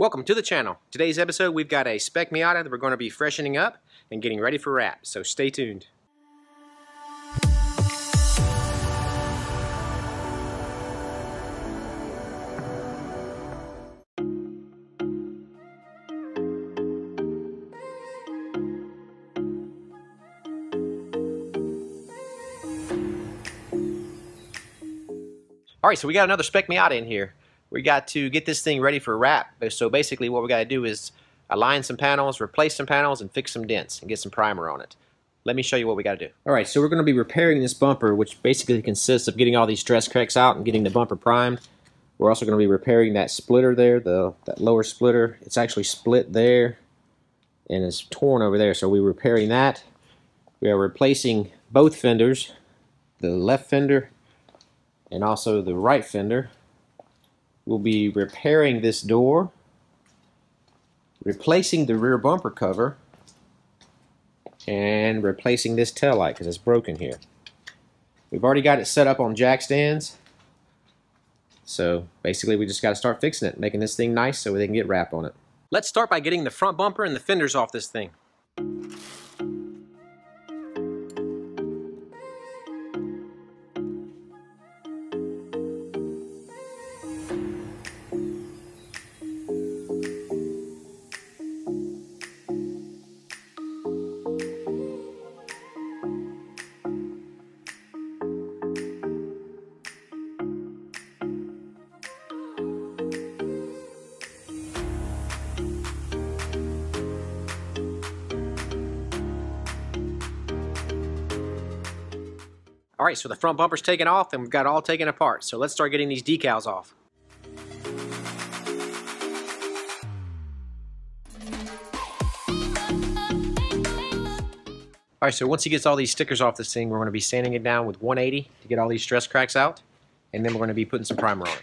Welcome to the channel. Today's episode we've got a Spec Miata that we're going to be freshening up and getting ready for wrap, so stay tuned. Alright, so we got another Spec Miata in here we got to get this thing ready for wrap. So basically what we got to do is align some panels, replace some panels, and fix some dents and get some primer on it. Let me show you what we got to do. Alright, so we're going to be repairing this bumper, which basically consists of getting all these stress cracks out and getting the bumper primed. We're also going to be repairing that splitter there, the that lower splitter. It's actually split there and it's torn over there, so we're repairing that. We are replacing both fenders, the left fender and also the right fender. We'll be repairing this door, replacing the rear bumper cover, and replacing this tail light because it's broken here. We've already got it set up on jack stands. So basically we just got to start fixing it, making this thing nice so they can get wrap on it. Let's start by getting the front bumper and the fenders off this thing. All right, so the front bumper's taken off and we've got all taken apart. So let's start getting these decals off. All right, so once he gets all these stickers off this thing, we're going to be sanding it down with 180 to get all these stress cracks out. And then we're going to be putting some primer on it.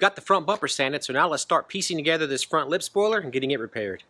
We've got the front bumper sanded, so now let's start piecing together this front lip spoiler and getting it repaired.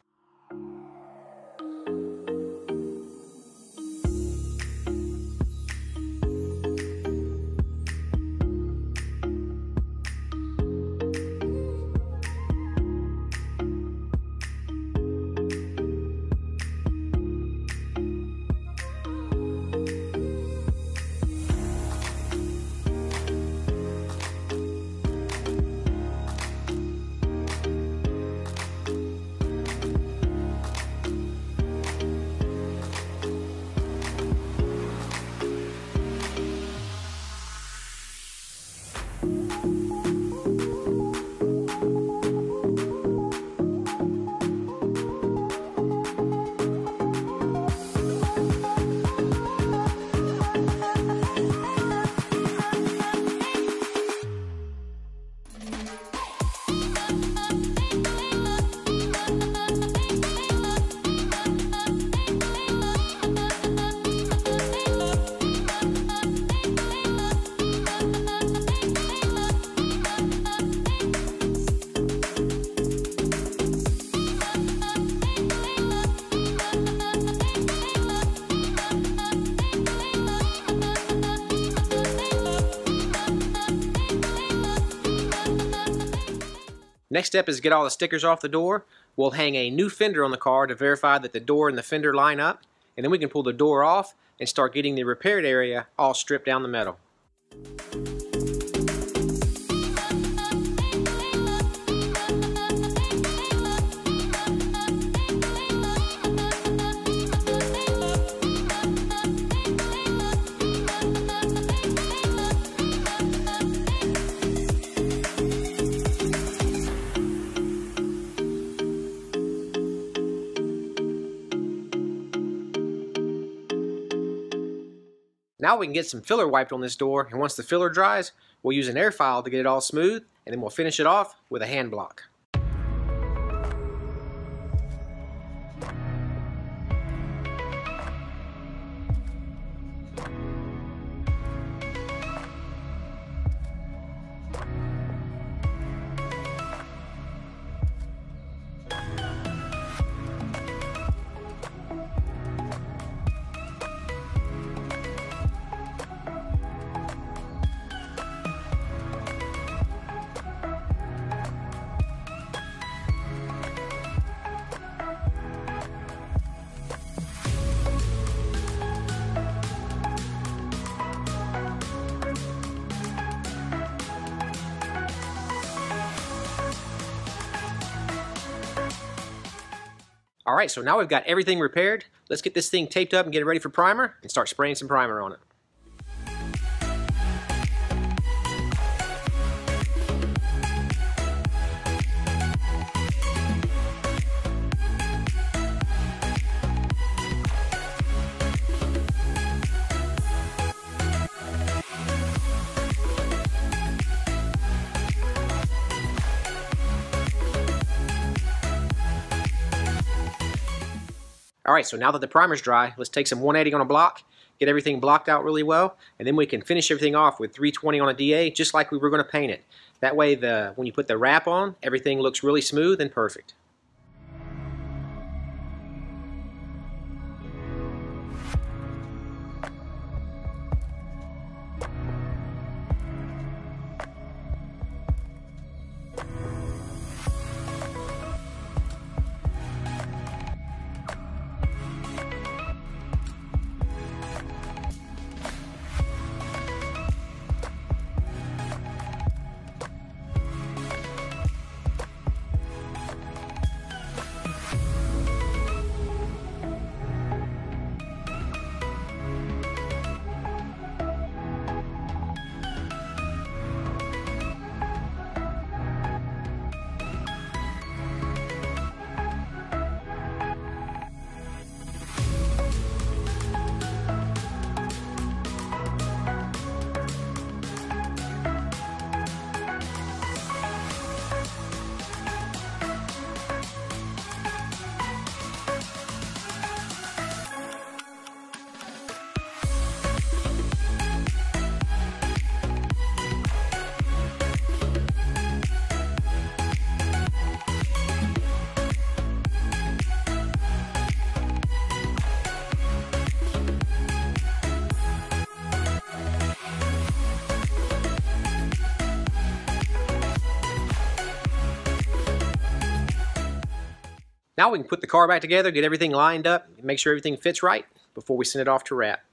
Next step is get all the stickers off the door. We'll hang a new fender on the car to verify that the door and the fender line up, and then we can pull the door off and start getting the repaired area all stripped down the metal. Now we can get some filler wiped on this door, and once the filler dries, we'll use an air file to get it all smooth, and then we'll finish it off with a hand block. All right, so now we've got everything repaired. Let's get this thing taped up and get it ready for primer and start spraying some primer on it. All right, so now that the primer's dry, let's take some 180 on a block, get everything blocked out really well, and then we can finish everything off with 320 on a DA, just like we were going to paint it. That way, the when you put the wrap on, everything looks really smooth and perfect. Now we can put the car back together, get everything lined up, make sure everything fits right before we send it off to wrap.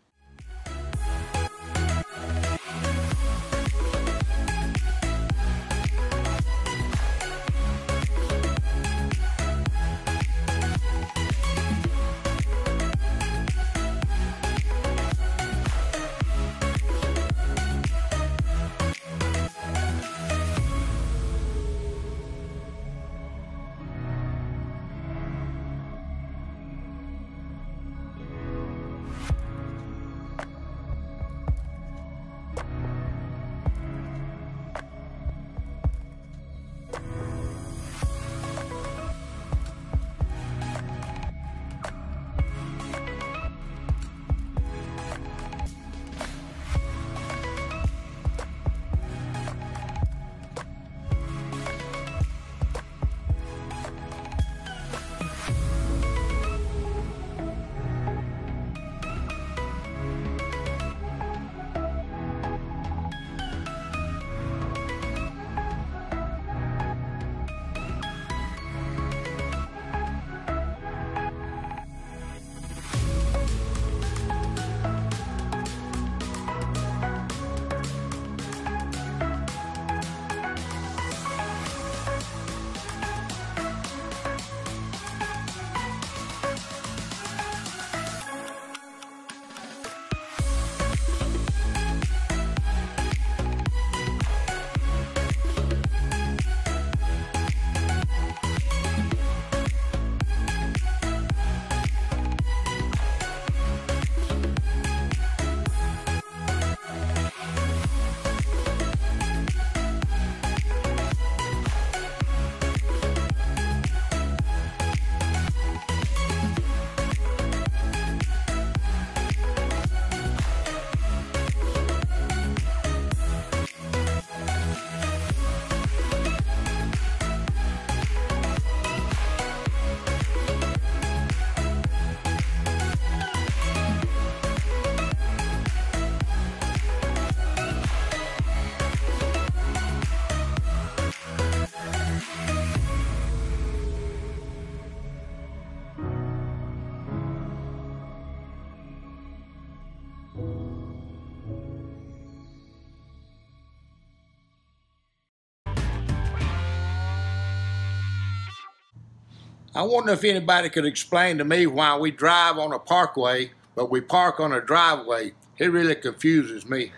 I wonder if anybody could explain to me why we drive on a parkway, but we park on a driveway. It really confuses me.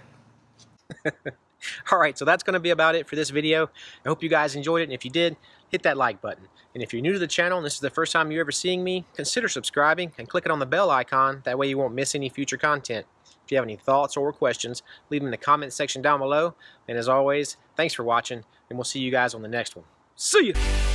All right, so that's going to be about it for this video. I hope you guys enjoyed it, and if you did, hit that like button. And if you're new to the channel and this is the first time you're ever seeing me, consider subscribing and clicking on the bell icon. That way you won't miss any future content. If you have any thoughts or questions, leave them in the comment section down below. And as always, thanks for watching, and we'll see you guys on the next one. See ya!